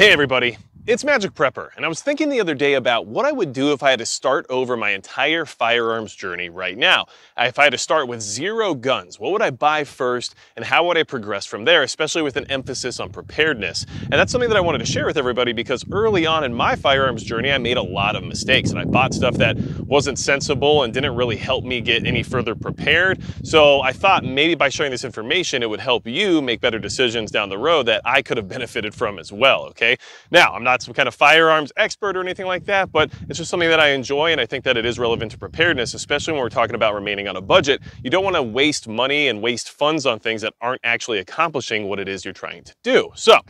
Hey everybody, it's Magic Prepper, and I was thinking the other day about what I would do if I had to start over my entire firearms journey right now. If I had to start with zero guns, what would I buy first, and how would I progress from there, especially with an emphasis on preparedness? And that's something that I wanted to share with everybody because early on in my firearms journey, I made a lot of mistakes, and I bought stuff that wasn't sensible and didn't really help me get any further prepared. So I thought maybe by sharing this information, it would help you make better decisions down the road that I could have benefited from as well, okay? Now, I'm not not some kind of firearms expert or anything like that, but it's just something that I enjoy and I think that it is relevant to preparedness, especially when we're talking about remaining on a budget. You don't want to waste money and waste funds on things that aren't actually accomplishing what it is you're trying to do. So,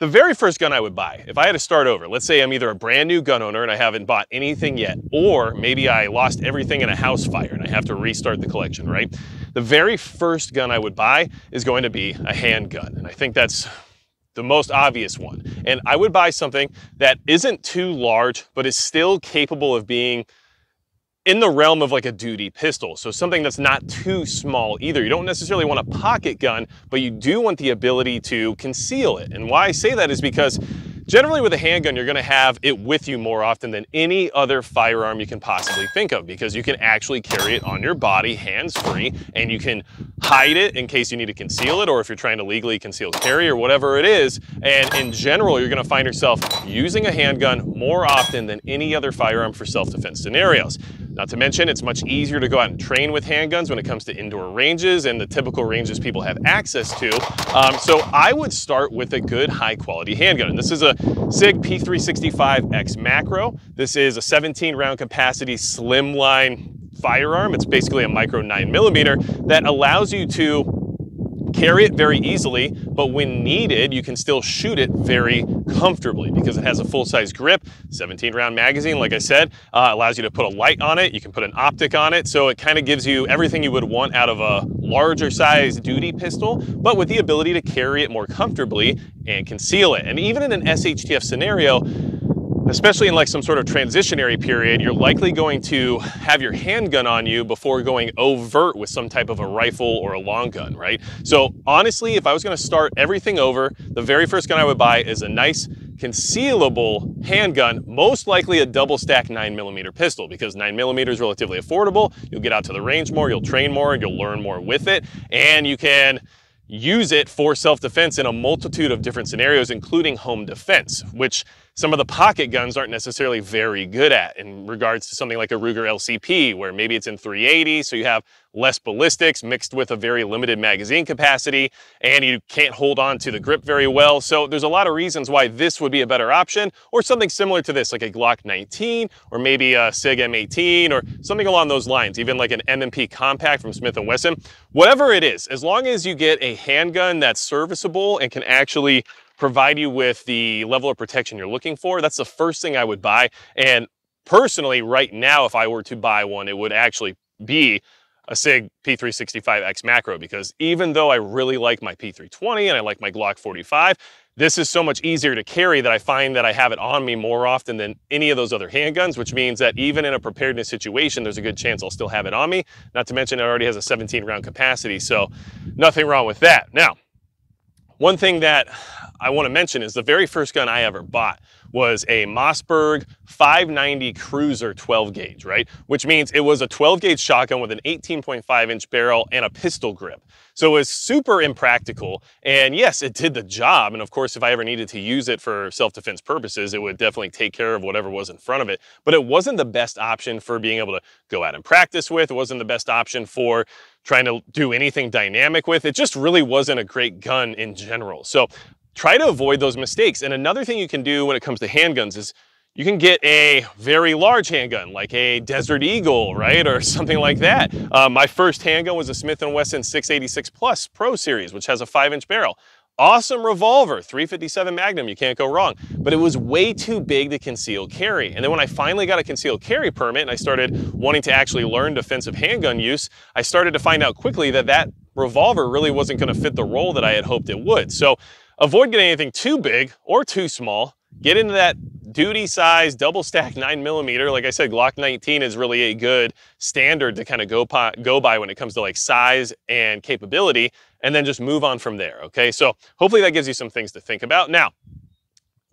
the very first gun I would buy, if I had to start over, let's say I'm either a brand new gun owner and I haven't bought anything yet, or maybe I lost everything in a house fire and I have to restart the collection, right? The very first gun I would buy is going to be a handgun. And I think that's the most obvious one. And I would buy something that isn't too large, but is still capable of being in the realm of like a duty pistol. So something that's not too small either. You don't necessarily want a pocket gun, but you do want the ability to conceal it. And why I say that is because Generally with a handgun, you're gonna have it with you more often than any other firearm you can possibly think of because you can actually carry it on your body hands-free and you can hide it in case you need to conceal it or if you're trying to legally conceal carry or whatever it is. And in general, you're gonna find yourself using a handgun more often than any other firearm for self-defense scenarios. Not to mention, it's much easier to go out and train with handguns when it comes to indoor ranges and the typical ranges people have access to. Um, so I would start with a good high quality handgun. And this is a SIG P365X Macro. This is a 17 round capacity slimline firearm. It's basically a micro nine millimeter that allows you to carry it very easily, but when needed, you can still shoot it very comfortably because it has a full-size grip, 17 round magazine, like I said, uh, allows you to put a light on it, you can put an optic on it, so it kind of gives you everything you would want out of a larger size duty pistol, but with the ability to carry it more comfortably and conceal it. And even in an SHTF scenario, especially in like some sort of transitionary period, you're likely going to have your handgun on you before going overt with some type of a rifle or a long gun, right? So honestly, if I was gonna start everything over, the very first gun I would buy is a nice concealable handgun, most likely a double stack nine millimeter pistol because nine millimeter is relatively affordable. You'll get out to the range more, you'll train more, and you'll learn more with it. And you can use it for self-defense in a multitude of different scenarios, including home defense, which some of the pocket guns aren't necessarily very good at in regards to something like a Ruger LCP, where maybe it's in 380, so you have less ballistics mixed with a very limited magazine capacity, and you can't hold on to the grip very well. So there's a lot of reasons why this would be a better option, or something similar to this, like a Glock 19, or maybe a SIG M18, or something along those lines, even like an M&P Compact from Smith & Wesson. Whatever it is, as long as you get a handgun that's serviceable and can actually provide you with the level of protection you're looking for, that's the first thing I would buy. And personally, right now, if I were to buy one, it would actually be a SIG P365X macro because even though I really like my P320 and I like my Glock 45, this is so much easier to carry that I find that I have it on me more often than any of those other handguns, which means that even in a preparedness situation, there's a good chance I'll still have it on me. Not to mention it already has a 17 round capacity, so nothing wrong with that. Now, one thing that I want to mention is the very first gun I ever bought was a Mossberg 590 Cruiser 12 gauge, right? Which means it was a 12 gauge shotgun with an 18.5 inch barrel and a pistol grip. So it was super impractical. And yes, it did the job. And of course, if I ever needed to use it for self-defense purposes, it would definitely take care of whatever was in front of it. But it wasn't the best option for being able to go out and practice with. It wasn't the best option for trying to do anything dynamic with. It just really wasn't a great gun in general. So try to avoid those mistakes. And another thing you can do when it comes to handguns is you can get a very large handgun like a Desert Eagle, right? Or something like that. Uh, my first handgun was a Smith & Wesson 686 Plus Pro Series, which has a five inch barrel. Awesome revolver, 357 Magnum, you can't go wrong. But it was way too big to conceal carry. And then when I finally got a concealed carry permit and I started wanting to actually learn defensive handgun use, I started to find out quickly that that revolver really wasn't gonna fit the role that I had hoped it would. So avoid getting anything too big or too small. Get into that duty size double stack nine millimeter. Like I said, Glock 19 is really a good standard to kind of go, go by when it comes to like size and capability and then just move on from there. Okay. So hopefully that gives you some things to think about. Now,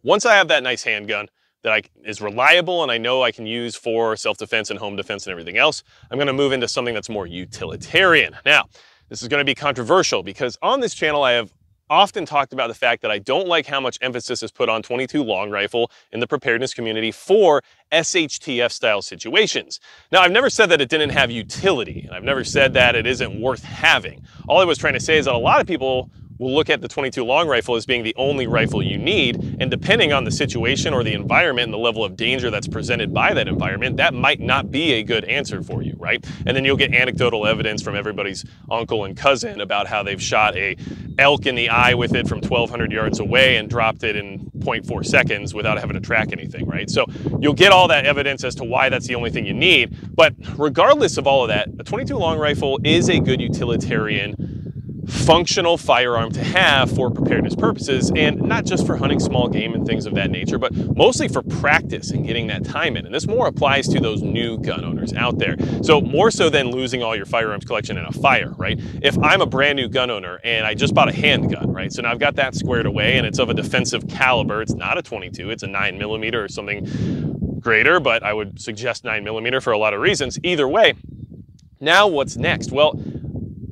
Once I have that nice handgun that I, is reliable and I know I can use for self-defense and home defense and everything else, I'm gonna move into something that's more utilitarian. Now, this is gonna be controversial because on this channel I have often talked about the fact that I don't like how much emphasis is put on 22 long rifle in the preparedness community for SHTF style situations. Now, I've never said that it didn't have utility, and I've never said that it isn't worth having. All I was trying to say is that a lot of people will look at the 22 long rifle as being the only rifle you need. And depending on the situation or the environment and the level of danger that's presented by that environment, that might not be a good answer for you, right? And then you'll get anecdotal evidence from everybody's uncle and cousin about how they've shot a elk in the eye with it from 1200 yards away and dropped it in 0.4 seconds without having to track anything, right? So you'll get all that evidence as to why that's the only thing you need. But regardless of all of that, a 22 long rifle is a good utilitarian functional firearm to have for preparedness purposes and not just for hunting small game and things of that nature, but mostly for practice and getting that time in. And this more applies to those new gun owners out there. So more so than losing all your firearms collection in a fire, right? If I'm a brand new gun owner and I just bought a handgun, right? So now I've got that squared away and it's of a defensive caliber. It's not a 22, it's a nine millimeter or something greater, but I would suggest nine millimeter for a lot of reasons. Either way, now what's next? Well,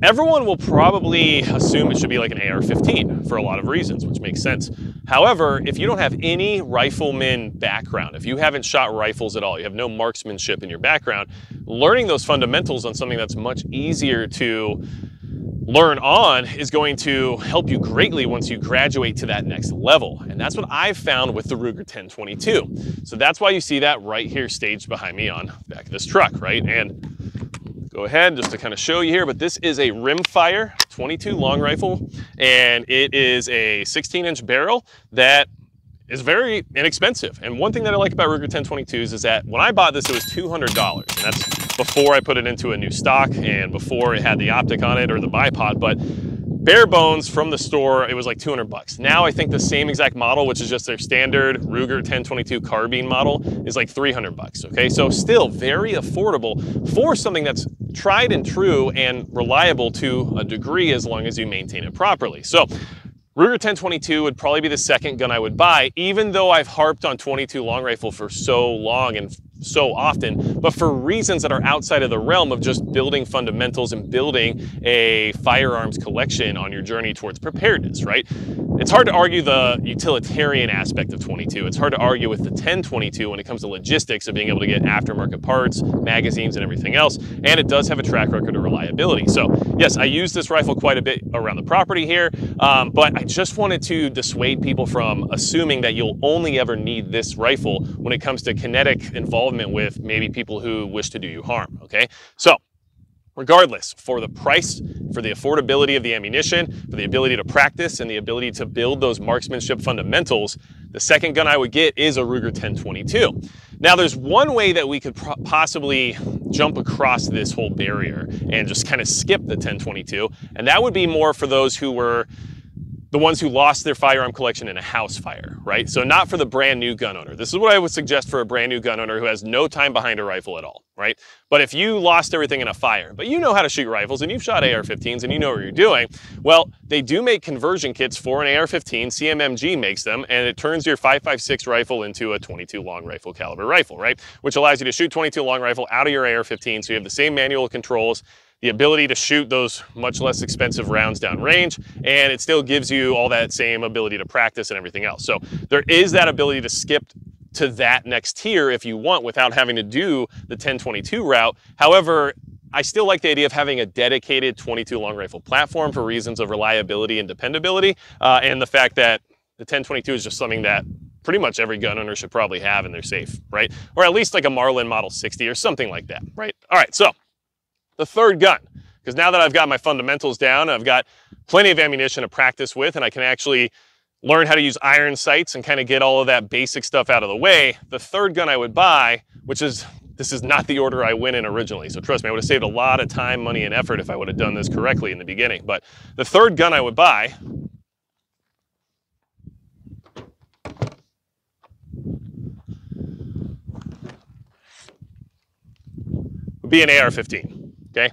Everyone will probably assume it should be like an AR-15 for a lot of reasons, which makes sense. However, if you don't have any rifleman background, if you haven't shot rifles at all, you have no marksmanship in your background, learning those fundamentals on something that's much easier to learn on is going to help you greatly once you graduate to that next level. And that's what I've found with the Ruger 1022. So that's why you see that right here staged behind me on the back of this truck, right? And go ahead just to kind of show you here, but this is a rimfire 22 long rifle, and it is a 16 inch barrel that is very inexpensive. And one thing that I like about Ruger 1022s is that when I bought this, it was $200. And that's before I put it into a new stock and before it had the optic on it or the bipod. But bare bones from the store, it was like 200 bucks. Now I think the same exact model, which is just their standard Ruger 1022 carbine model, is like 300 bucks. Okay, so still very affordable for something that's tried and true and reliable to a degree as long as you maintain it properly. So Ruger 1022 would probably be the second gun I would buy, even though I've harped on 22 long rifle for so long and so often, but for reasons that are outside of the realm of just building fundamentals and building a firearms collection on your journey towards preparedness, right? It's hard to argue the utilitarian aspect of 22. It's hard to argue with the 1022 when it comes to logistics of being able to get aftermarket parts, magazines, and everything else. And it does have a track record of reliability. So yes, I use this rifle quite a bit around the property here, um, but I just wanted to dissuade people from assuming that you'll only ever need this rifle when it comes to kinetic involvement involvement with maybe people who wish to do you harm, okay? So regardless, for the price, for the affordability of the ammunition, for the ability to practice and the ability to build those marksmanship fundamentals, the second gun I would get is a Ruger 1022. Now there's one way that we could possibly jump across this whole barrier and just kind of skip the 1022, and that would be more for those who were the ones who lost their firearm collection in a house fire, right? So not for the brand new gun owner. This is what I would suggest for a brand new gun owner who has no time behind a rifle at all, right? But if you lost everything in a fire, but you know how to shoot rifles and you've shot AR-15s and you know what you're doing, well, they do make conversion kits for an AR-15, CMMG makes them, and it turns your 5.56 rifle into a 22 long rifle caliber rifle, right? Which allows you to shoot 22 long rifle out of your AR-15, so you have the same manual controls, the ability to shoot those much less expensive rounds down range, and it still gives you all that same ability to practice and everything else. So there is that ability to skip to that next tier if you want without having to do the 1022 route. However, I still like the idea of having a dedicated 22 long rifle platform for reasons of reliability and dependability, uh, and the fact that the 1022 is just something that pretty much every gun owner should probably have in their safe, right? Or at least like a Marlin Model 60 or something like that, right? All right, so the third gun. Because now that I've got my fundamentals down, I've got plenty of ammunition to practice with, and I can actually learn how to use iron sights and kind of get all of that basic stuff out of the way. The third gun I would buy, which is, this is not the order I went in originally. So trust me, I would have saved a lot of time, money, and effort if I would have done this correctly in the beginning. But the third gun I would buy would be an AR-15 okay?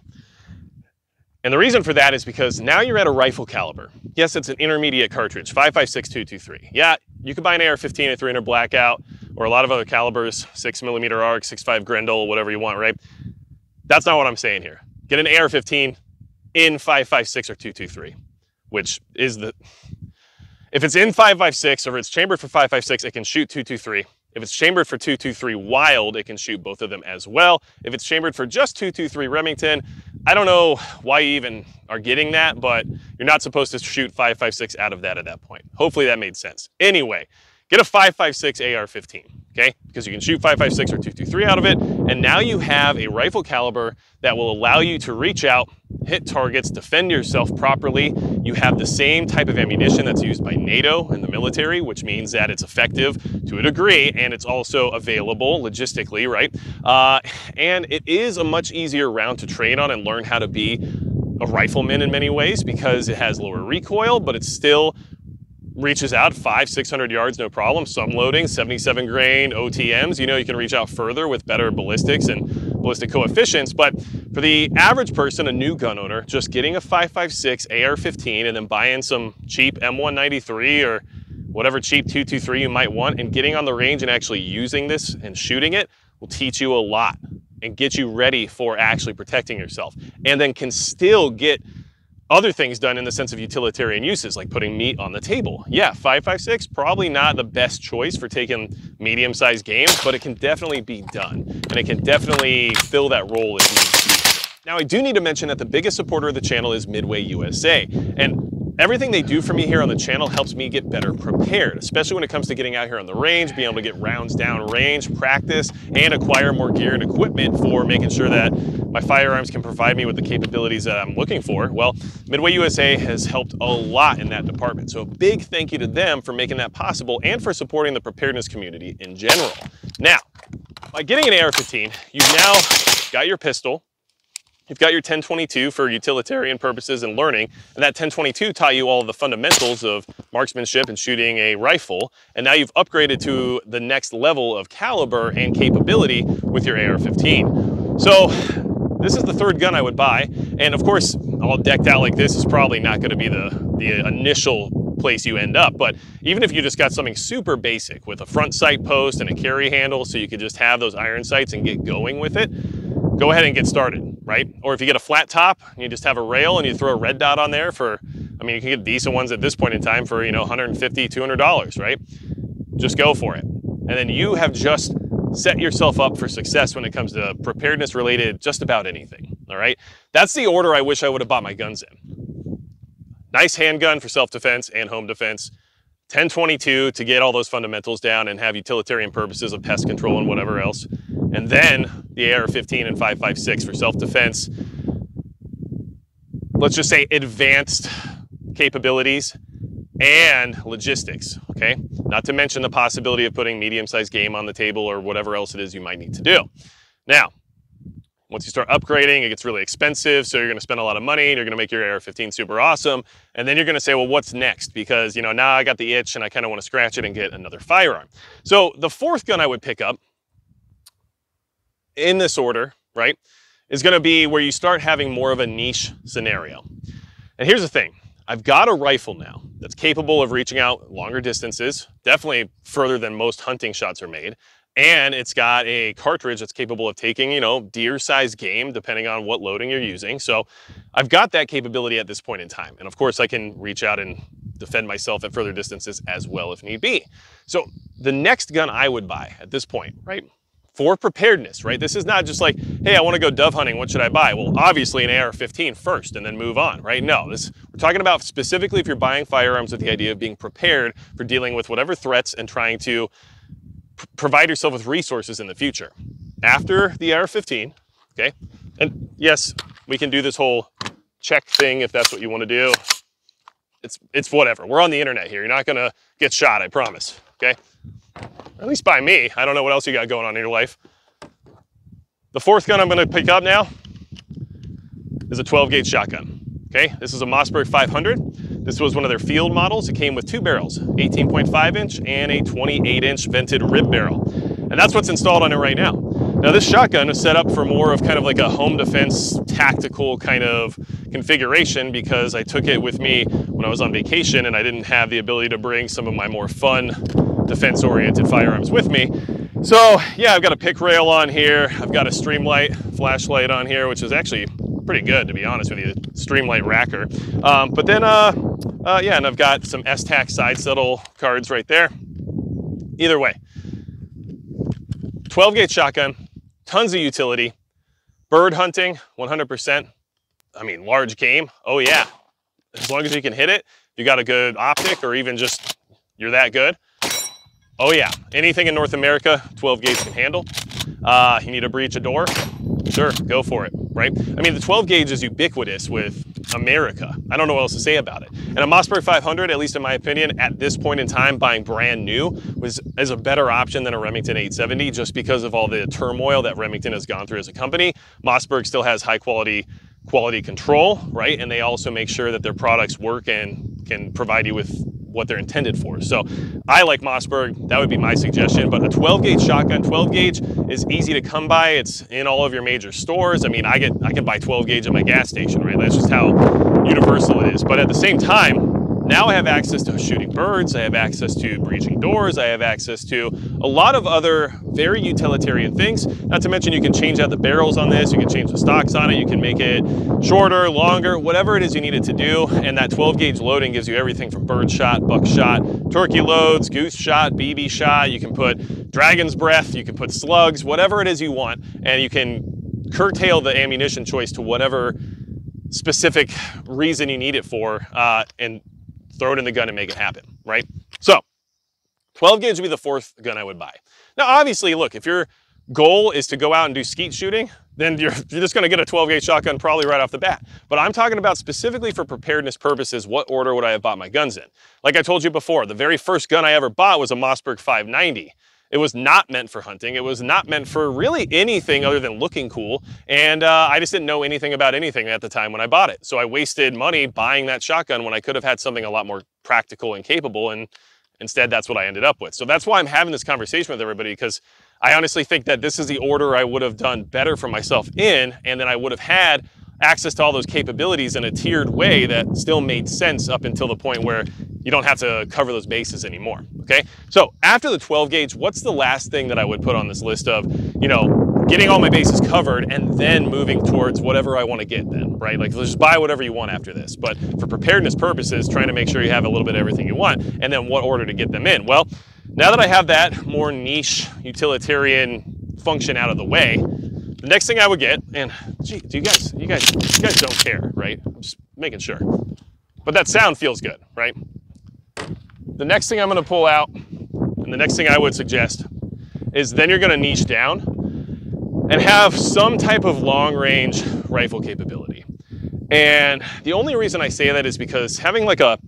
And the reason for that is because now you're at a rifle caliber. Yes, it's an intermediate cartridge, 5.56 223. Yeah, You could buy an AR-15 at 300 blackout or a lot of other calibers, six millimeter arc, 6.5 Grendel, whatever you want, right? That's not what I'm saying here. Get an AR-15 in 5.56 or 223, which is the, if it's in 5.56 or if it's chambered for 5.56, it can shoot 223. If it's chambered for 223 Wylde, it can shoot both of them as well. If it's chambered for just 223 Remington, I don't know why you even are getting that, but you're not supposed to shoot 5.56 out of that at that point. Hopefully that made sense. Anyway, get a 5.56 AR-15, okay? Because you can shoot 5.56 or 223 out of it, and now you have a rifle caliber that will allow you to reach out, hit targets, defend yourself properly. You have the same type of ammunition that's used by NATO and the military, which means that it's effective to a degree, and it's also available logistically, right? Uh, and it is a much easier round to train on and learn how to be a rifleman in many ways because it has lower recoil, but it's still reaches out five, 600 yards, no problem. Some loading, 77 grain OTMs. You know, you can reach out further with better ballistics and ballistic coefficients. But for the average person, a new gun owner, just getting a 5.56 AR-15 and then buying some cheap M193 or whatever cheap 223 you might want and getting on the range and actually using this and shooting it will teach you a lot and get you ready for actually protecting yourself. And then can still get other things done in the sense of utilitarian uses, like putting meat on the table. Yeah, 5.56, probably not the best choice for taking medium-sized games, but it can definitely be done. And it can definitely fill that role if. Now, I do need to mention that the biggest supporter of the channel is Midway USA. And Everything they do for me here on the channel helps me get better prepared, especially when it comes to getting out here on the range, being able to get rounds down range, practice, and acquire more gear and equipment for making sure that my firearms can provide me with the capabilities that I'm looking for. Well, Midway USA has helped a lot in that department. So a big thank you to them for making that possible and for supporting the preparedness community in general. Now, by getting an AR-15, you've now got your pistol, You've got your 1022 for utilitarian purposes and learning, and that 1022 taught you all the fundamentals of marksmanship and shooting a rifle, and now you've upgraded to the next level of caliber and capability with your AR-15. So this is the third gun I would buy, and of course, all decked out like this is probably not gonna be the, the initial place you end up, but even if you just got something super basic with a front sight post and a carry handle so you could just have those iron sights and get going with it, go ahead and get started, right? Or if you get a flat top, you just have a rail and you throw a red dot on there for, I mean, you can get decent ones at this point in time for, you know, $150, $200, right? Just go for it. And then you have just set yourself up for success when it comes to preparedness related just about anything, all right? That's the order I wish I would have bought my guns in. Nice handgun for self-defense and home defense. 1022 to get all those fundamentals down and have utilitarian purposes of pest control and whatever else. And then the AR-15 and 5.56 for self-defense. Let's just say advanced capabilities and logistics, okay? Not to mention the possibility of putting medium-sized game on the table or whatever else it is you might need to do. Now, once you start upgrading, it gets really expensive, so you're gonna spend a lot of money, and you're gonna make your AR-15 super awesome, and then you're gonna say, well, what's next? Because, you know, now I got the itch and I kinda wanna scratch it and get another firearm. So the fourth gun I would pick up, in this order, right, is gonna be where you start having more of a niche scenario. And here's the thing, I've got a rifle now that's capable of reaching out longer distances, definitely further than most hunting shots are made and it's got a cartridge that's capable of taking, you know, deer-sized game, depending on what loading you're using. So I've got that capability at this point in time. And of course, I can reach out and defend myself at further distances as well if need be. So the next gun I would buy at this point, right, for preparedness, right? This is not just like, hey, I want to go dove hunting. What should I buy? Well, obviously an AR-15 first and then move on, right? No, this we're talking about specifically if you're buying firearms with the idea of being prepared for dealing with whatever threats and trying to provide yourself with resources in the future. After the AR-15, okay, and yes, we can do this whole check thing if that's what you want to do. It's, it's whatever. We're on the internet here. You're not going to get shot, I promise, okay? At least by me. I don't know what else you got going on in your life. The fourth gun I'm going to pick up now is a 12 gauge shotgun. Okay, this is a Mossberg 500. This was one of their field models. It came with two barrels, 18.5 inch and a 28 inch vented rib barrel. And that's what's installed on it right now. Now this shotgun is set up for more of kind of like a home defense tactical kind of configuration because I took it with me when I was on vacation and I didn't have the ability to bring some of my more fun defense oriented firearms with me. So yeah, I've got a pic rail on here. I've got a Streamlight flashlight on here, which is actually pretty good to be honest with you, Streamlight Racker. Um, but then, uh, uh, yeah, and I've got some Esstac side saddle cards right there. Either way, 12 gauge shotgun, tons of utility, bird hunting, 100%. I mean, large game, oh yeah. As long as you can hit it, you got a good optic or even just you're that good. Oh yeah, anything in North America, 12 gauge can handle. Uh, you need to breach a door, sure, go for it, right? I mean, the 12 gauge is ubiquitous with America. I don't know what else to say about it. And a Mossberg 500, at least in my opinion, at this point in time, buying brand new was is a better option than a Remington 870 just because of all the turmoil that Remington has gone through as a company. Mossberg still has high quality quality control, right? And they also make sure that their products work and can provide you with what they're intended for. So I like Mossberg. That would be my suggestion. But a 12 gauge shotgun, 12 gauge is easy to come by. It's in all of your major stores. I mean, I get I can buy 12 gauge at my gas station, right? That's just how universal it is. But at the same time, now I have access to shooting birds, I have access to breaching doors, I have access to a lot of other very utilitarian things. Not to mention you can change out the barrels on this, you can change the stocks on it, you can make it shorter, longer, whatever it is you need it to do. And that 12 gauge loading gives you everything from bird shot, buck shot, turkey loads, goose shot, BB shot. You can put dragon's breath, you can put slugs, whatever it is you want. And you can curtail the ammunition choice to whatever specific reason you need it for uh, and throw it in the gun and make it happen, right? So 12 gauge would be the fourth gun I would buy. Now, obviously, look, if your goal is to go out and do skeet shooting, then you're, you're just gonna get a 12 gauge shotgun probably right off the bat. But I'm talking about specifically for preparedness purposes, what order would I have bought my guns in? Like I told you before, the very first gun I ever bought was a Mossberg 590. It was not meant for hunting. It was not meant for really anything other than looking cool. And uh, I just didn't know anything about anything at the time when I bought it. So I wasted money buying that shotgun when I could have had something a lot more practical and capable. And instead, that's what I ended up with. So that's why I'm having this conversation with everybody because I honestly think that this is the order I would have done better for myself in. And then I would have had access to all those capabilities in a tiered way that still made sense up until the point where you don't have to cover those bases anymore, okay? So after the 12 gauge, what's the last thing that I would put on this list of, you know, getting all my bases covered and then moving towards whatever I want to get then, right? Like just buy whatever you want after this. But for preparedness purposes, trying to make sure you have a little bit of everything you want and then what order to get them in. Well, now that I have that more niche utilitarian function out of the way, the next thing I would get, and gee, do you guys, you guys, you guys don't care, right? I'm just making sure. But that sound feels good, right? The next thing I'm gonna pull out, and the next thing I would suggest, is then you're gonna niche down and have some type of long range rifle capability. And the only reason I say that is because having like a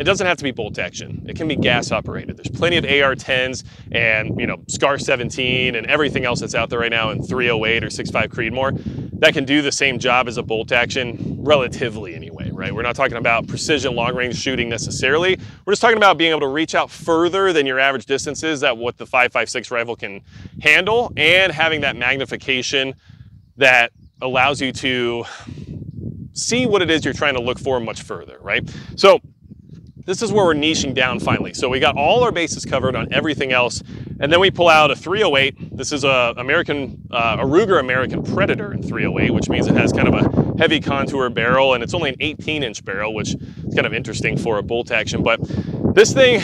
it doesn't have to be bolt action. It can be gas operated. There's plenty of AR-10s and you know SCAR 17 and everything else that's out there right now in 308 or 65 Creedmoor that can do the same job as a bolt action relatively anyway, right? We're not talking about precision long range shooting necessarily. We're just talking about being able to reach out further than your average distances that what the 5.56 rifle can handle and having that magnification that allows you to see what it is you're trying to look for much further, right? So this is where we're niching down finally. So we got all our bases covered on everything else, and then we pull out a 308. This is a American, uh, a Ruger American Predator in 308, which means it has kind of a heavy contour barrel, and it's only an 18 inch barrel, which is kind of interesting for a bolt action. But this thing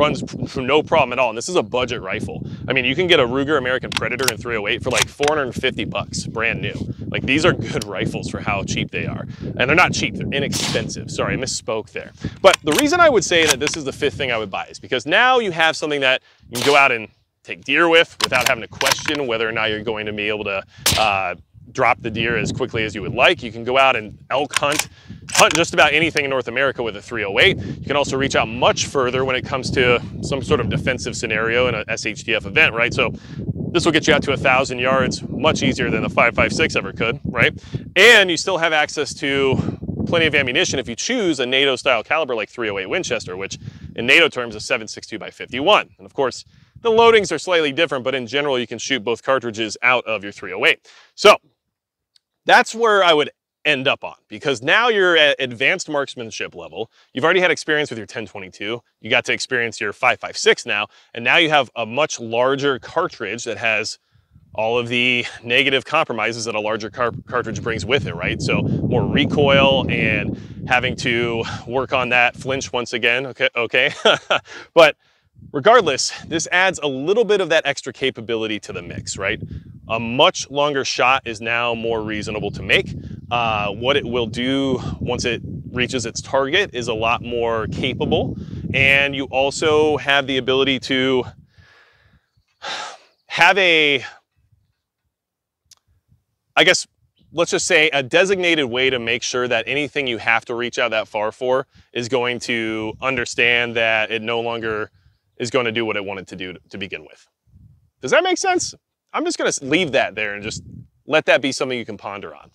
runs no problem at all. And this is a budget rifle. I mean, you can get a Ruger American Predator in 308 for like 450 bucks, brand new. Like these are good rifles for how cheap they are. And they're not cheap, they're inexpensive. Sorry, I misspoke there. But the reason I would say that this is the fifth thing I would buy is because now you have something that you can go out and take deer with without having to question whether or not you're going to be able to uh, drop the deer as quickly as you would like. You can go out and elk hunt hunt just about anything in North America with a 308. You can also reach out much further when it comes to some sort of defensive scenario in a SHTF event, right? So this will get you out to a thousand yards much easier than the 5.56 ever could, right? And you still have access to plenty of ammunition if you choose a NATO style caliber like 308 Winchester, which in NATO terms is 7.62 by 51. And of course, The loadings are slightly different, but in general, you can shoot both cartridges out of your 308. So that's where I would end up on because now you're at advanced marksmanship level. You've already had experience with your 1022. You got to experience your 556 now, and now you have a much larger cartridge that has all of the negative compromises that a larger car cartridge brings with it, right? So more recoil and having to work on that flinch once again, okay? okay. but regardless, this adds a little bit of that extra capability to the mix, right? A much longer shot is now more reasonable to make. Uh, what it will do once it reaches its target is a lot more capable. And you also have the ability to have a I guess, let's just say a designated way to make sure that anything you have to reach out that far for is going to understand that it no longer is going to do what it wanted to do to begin with. Does that make sense? I'm just going to leave that there and just let that be something you can ponder on.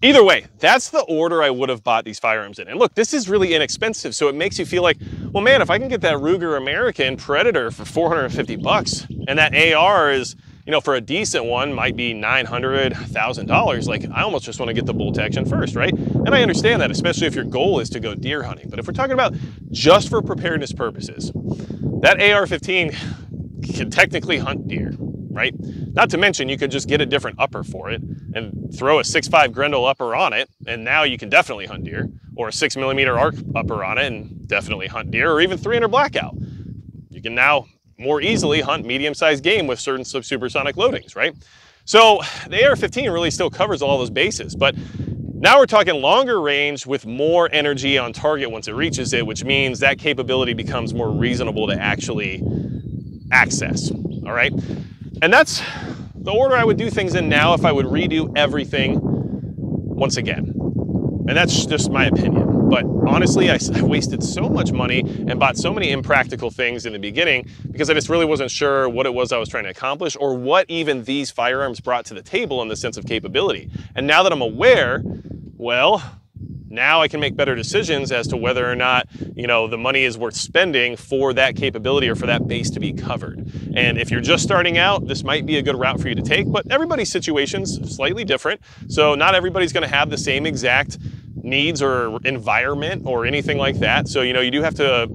Either way, that's the order I would have bought these firearms in. And look, this is really inexpensive, so it makes you feel like, well, man, if I can get that Ruger American Predator for 450 bucks, and that AR is you know, for a decent one might be $900, $1,000. Like I almost just want to get the bolt action first, right? And I understand that, especially if your goal is to go deer hunting. But if we're talking about just for preparedness purposes, that AR-15 can technically hunt deer, right? Not to mention you could just get a different upper for it and throw a 6.5 Grendel upper on it, and now you can definitely hunt deer, or a six millimeter arc upper on it and definitely hunt deer, or even 300 blackout. You can now more easily hunt medium-sized game with certain supersonic loadings, right? So the AR-15 really still covers all those bases, but now we're talking longer range with more energy on target once it reaches it, which means that capability becomes more reasonable to actually access, all right? And that's the order I would do things in now if I would redo everything once again. And that's just my opinion. But honestly, I, I, wasted so much money and bought so many impractical things in the beginning because I just really wasn't sure what it was I was trying to accomplish or what even these firearms brought to the table in the sense of capability. And now that I'm aware, well, now I can make better decisions as to whether or not, you know, the money is worth spending for that capability or for that base to be covered. And if you're just starting out, this might be a good route for you to take, but everybody's situation's slightly different. So not everybody's gonna have the same exact needs or environment or anything like that. So, you know, you do have to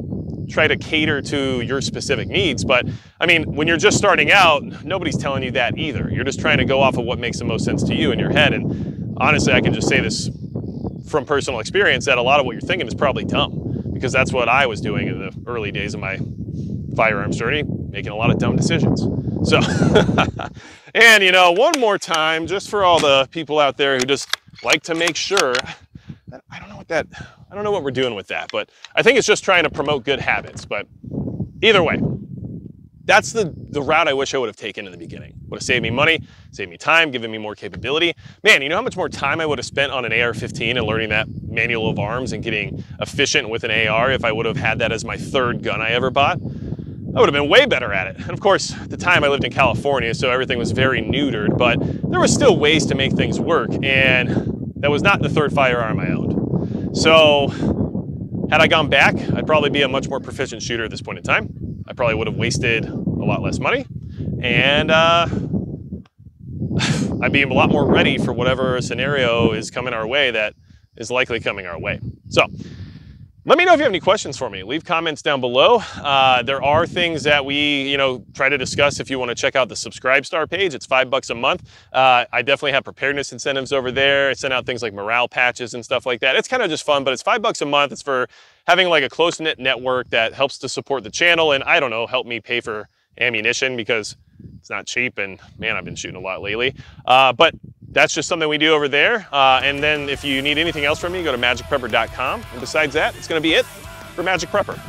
try to cater to your specific needs. But I mean, when you're just starting out, nobody's telling you that either. You're just trying to go off of what makes the most sense to you in your head. And honestly, I can just say this from personal experience that a lot of what you're thinking is probably dumb because that's what I was doing in the early days of my firearms journey, making a lot of dumb decisions. So, and you know, one more time, just for all the people out there who just like to make sure that I don't know what that, I don't know what we're doing with that, but I think it's just trying to promote good habits. But either way, that's the, the route I wish I would have taken in the beginning. Would have saved me money, saved me time, given me more capability. Man, you know how much more time I would have spent on an AR-15 and learning that manual of arms and getting efficient with an AR if I would have had that as my third gun I ever bought? I would have been way better at it. And of course, at the time I lived in California, so everything was very neutered, but there were still ways to make things work. And that was not the third firearm I owned. So had I gone back, I'd probably be a much more proficient shooter at this point in time. I probably would have wasted a lot less money and uh, I'd be a lot more ready for whatever scenario is coming our way that is likely coming our way. So let me know if you have any questions for me. Leave comments down below. Uh, there are things that we, you know, try to discuss if you want to check out the Subscribe Star page. It's five bucks a month. Uh, I definitely have preparedness incentives over there. I send out things like morale patches and stuff like that. It's kind of just fun, but it's five bucks a month. It's for having like a close-knit network that helps to support the channel and I don't know, help me pay for ammunition because it's not cheap and man, I've been shooting a lot lately. Uh, but that's just something we do over there. Uh, and then if you need anything else from me, go to magicprepper.com. And besides that, it's gonna be it for Magic Prepper.